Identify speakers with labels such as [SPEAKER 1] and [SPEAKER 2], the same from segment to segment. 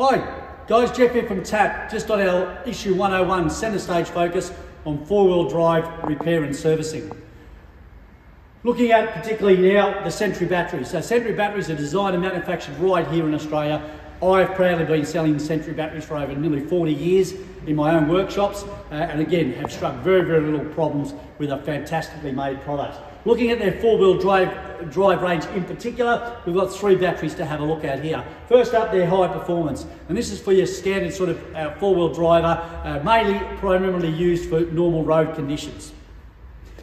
[SPEAKER 1] Hi, guys, Jeff here from TAP, just on our issue 101 centre stage focus on four-wheel drive repair and servicing. Looking at particularly now the Century batteries. So Century batteries are designed and manufactured right here in Australia. I've proudly been selling Century batteries for over nearly 40 years in my own workshops uh, and again have struck very, very little problems with a fantastically made product. Looking at their four-wheel drive, drive range in particular, we've got three batteries to have a look at here. First up, their high performance, and this is for your standard sort of uh, four-wheel driver, uh, mainly primarily used for normal road conditions.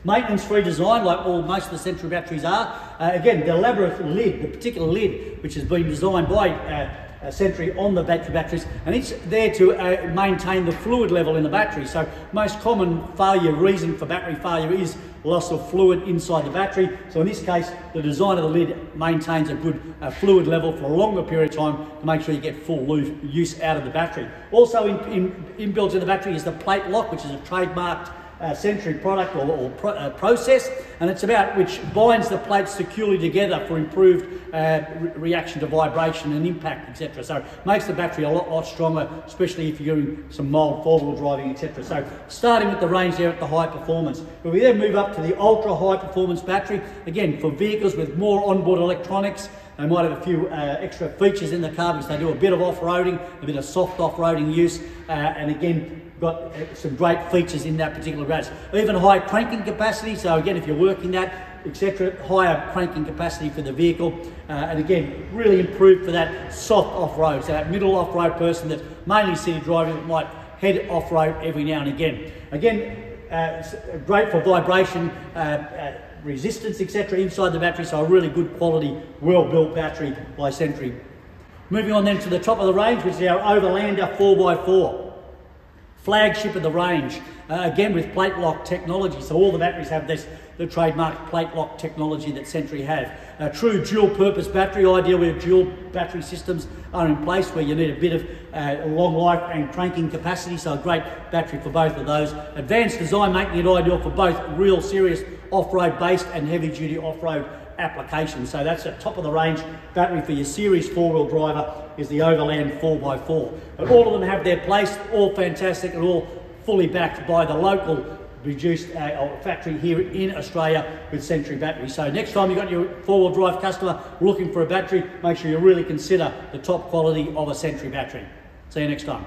[SPEAKER 1] Maintenance-free design, like all most of the Century batteries are. Uh, again, the elaborate lid, the particular lid, which has been designed by uh, uh, Century on the battery batteries, and it's there to uh, maintain the fluid level in the battery. So most common failure reason for battery failure is loss of fluid inside the battery. So in this case, the design of the lid maintains a good uh, fluid level for a longer period of time to make sure you get full use out of the battery. Also in, in, inbuilt in the battery is the plate lock, which is a trademarked uh, Century product or, or pro, uh, process, and it's about which binds the plates securely together for improved uh, re reaction to vibration and impact, etc. So it makes the battery a lot, lot stronger, especially if you're doing some mild four-wheel driving, etc. So starting with the range there at the high performance. But we then move up to the ultra high performance battery, again for vehicles with more onboard electronics, they might have a few uh, extra features in the car because they do a bit of off-roading, a bit of soft off-roading use, uh, and again, got uh, some great features in that particular race. Even high cranking capacity, so again, if you're working that, etc., higher cranking capacity for the vehicle, uh, and again, really improved for that soft off-road, so that middle off-road person that's mainly city driving that might head off-road every now and again. Again, uh, great for vibration, uh resistance, etc., inside the battery, so a really good quality, well-built battery by Century. Moving on then to the top of the range, which is our Overlander 4x4 flagship of the range, uh, again with plate lock technology. So all the batteries have this, the trademark plate lock technology that Century have. A true dual purpose battery, ideal where dual battery systems are in place where you need a bit of uh, long life and cranking capacity, so a great battery for both of those. Advanced design making it ideal for both real serious off-road based and heavy duty off-road application. So that's a top of the range battery for your series four-wheel driver is the Overland 4x4. But all of them have their place, all fantastic and all fully backed by the local produced uh, factory here in Australia with Century battery. So next time you've got your four-wheel drive customer looking for a battery, make sure you really consider the top quality of a Century battery. See you next time.